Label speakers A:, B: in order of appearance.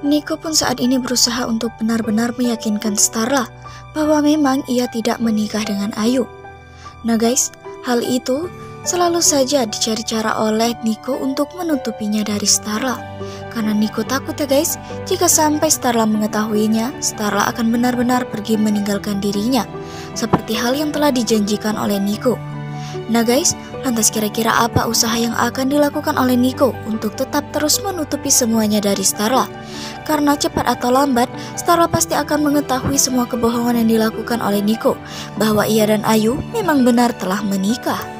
A: Niko pun saat ini berusaha untuk benar-benar meyakinkan Starla bahwa memang ia tidak menikah dengan Ayu. Nah guys, hal itu selalu saja dicari cara oleh Niko untuk menutupinya dari Starla. Karena Niko takut ya guys, jika sampai Starla mengetahuinya, Starla akan benar-benar pergi meninggalkan dirinya. Seperti hal yang telah dijanjikan oleh Niko. Nah guys, lantas kira-kira apa usaha yang akan dilakukan oleh Niko untuk tetap terus menutupi semuanya dari Starla? Karena cepat atau lambat, Starla pasti akan mengetahui semua kebohongan yang dilakukan oleh Niko bahwa ia dan Ayu memang benar telah menikah.